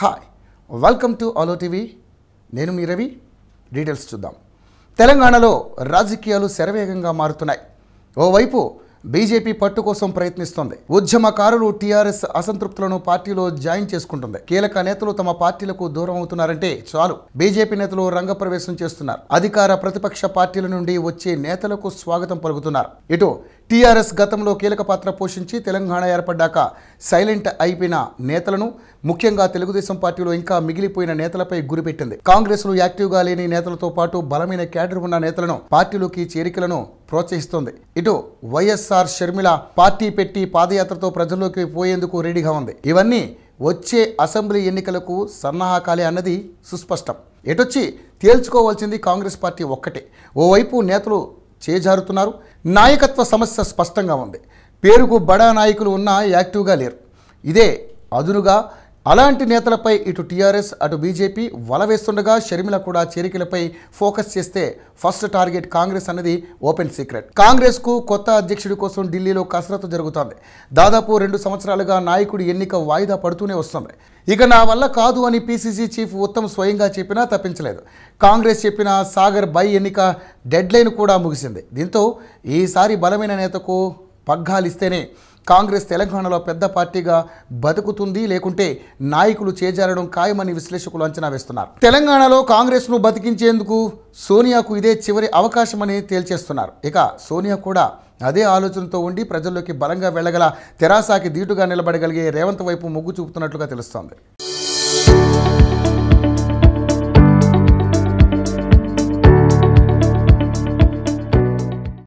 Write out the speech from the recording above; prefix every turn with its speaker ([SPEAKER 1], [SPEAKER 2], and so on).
[SPEAKER 1] Hi welcome to Aalo TV నేను మీ Ravi. Details చూద్దాం. తెలంగాణలో రాజకీయాలు శరవేగంగా మారుతున్నాయి. ఓవైపు బీజేపీ పట్టు కోసం ప్రయత్నిస్తోంది. ఉద్యమకారులు టీఆర్ఎస్ అసంతృప్తులను పార్టీలో జాయిన్ చేసుకుంటుంది. కీలక నేతలు తమ పార్టీలకు దూరం అవుతున్నారంటే చాలు. బీజేపీ నేతలు రంగప్రవేశం చేస్తున్నారు. అధికార ప్రతిపక్ష పార్టీల నుండి వచ్చే నేతలకు స్వాగతం పలుకుతున్నారు. ఇటు టీఆర్ఎస్ గతంలో కీలక పాత్ర పోషించి తెలంగాణ ఏర్పడ్డాక సైలెంట్ అయిపోయిన నేతలను ముఖ్యంగా తెలుగుదేశం పార్టీలో ఇంకా మిగిలిపోయిన నేతలపై గురిపెట్టింది. కాంగ్రెస్లో యాక్టివ్గా లేని నేతలతో పాటు బలమైన క్యాడర్ ఉన్న నేతలను పార్టీలోకి చేరికలను ప్రోత్సహిస్తోంది. ఇటు వైఎస్ఆర్ షర్మిల పార్టీ పెట్టి పాదయాత్రతో ప్రజల్లోకి పోయేందుకు రెడీగా ఉంది. ఇవన్నీ వచ్చే అసెంబ్లీ ఎన్నికలకు సన్నాహకాలే అన్నది సుస్పష్టం. ఎటొచ్చి తేల్చుకోవాల్సింది కాంగ్రెస్ పార్టీ ఒక్కటే. ఓవైపు నేతలు చేజారుతున్నారు. నాయకత్వ సమస్య స్పష్టంగా ఉంది. పేరుకు బడా నాయకులు ఉన్నా యాక్టివ్గా లేరు. ఇదే అదునుగా అలాంటి నేతలపై ఇటు టీఆర్ఎస్ అటు బీజేపీ వల వేస్తుండగా షర్మిల కూడా చేరికలపై ఫోకస్ చేస్తే ఫస్ట్ టార్గెట్ కాంగ్రెస్ అన్నది ఓపెన్ సీక్రెట్. కాంగ్రెస్కు కొత్త అధ్యక్షుడి కోసం ఢిల్లీలో కసరత్తు జరుగుతోంది. దాదాపు రెండు సంవత్సరాలుగా నాయకుడి ఎన్నిక వాయిదా పడుతూనే వస్తుంది. ఇక నా వల్ల కాదు అని పీసీసీ చీఫ్ ఉత్తమ్ స్వయంగా చెప్పినా తప్పించలేదు. కాంగ్రెస్ చెప్పిన సాగర్ బై ఎన్నిక డెడ్లైన్ కూడా ముగిసింది. దీంతో ఈసారి బలమైన నేతకు పగ్గాలిస్తేనే కాంగ్రెస్ తెలంగాణలో పెద్ద పార్టీగా బతుకుతుంది లేకుంటే నాయకులు చేజారడం ఖాయమని విశ్లేషకులు అంచనా వేస్తున్నారు. తెలంగాణలో కాంగ్రెస్ను బతికించేందుకు సోనియాకు ఇదే చివరి అవకాశమని తేల్చేస్తున్నారు. ఇక సోనియా కూడా అదే ఆలోచనతో ఉండి ప్రజల్లోకి బలంగా వెళ్ళగల తెరాసాకి ధీటుగా నిలబడగలిగే రేవంత్ వైపు మొగ్గు చూపుతున్నట్లుగా తెలుస్తోంది.